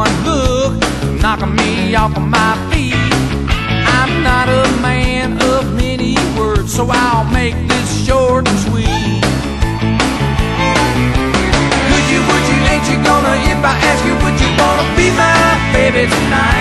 one look, knocking me off of my feet. I'm not a man of many words, so I'll make this short and sweet. Could you, would you, ain't you gonna, if I ask you, would you wanna be my baby tonight?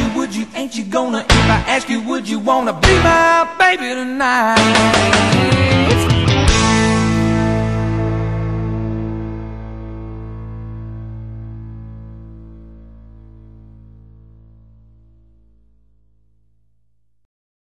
You, would you, ain't you gonna If I ask you, would you wanna be my baby tonight?